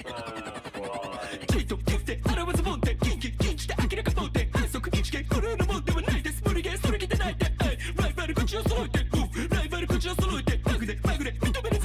チートギフテ払わずもんでキンキキンしで明らかそうで反則一撃これのもんではないです。無理ゲーそれ着てないでライバル口を揃えて。ライバル口を揃えて。マグでマグで。認める。